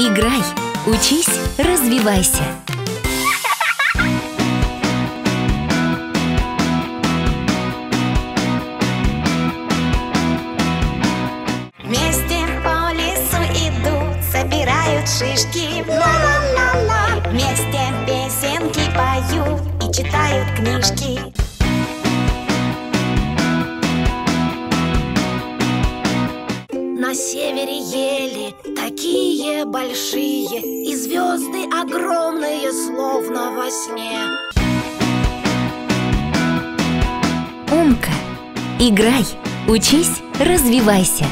Играй, учись, развивайся. Вместе по лесу идут, собирают шишки. Ла-ла-ла-ла. Вместе песенки поют и читают книжки На севере ели такие большие И звезды огромные, словно во сне Умка. Играй, учись, развивайся.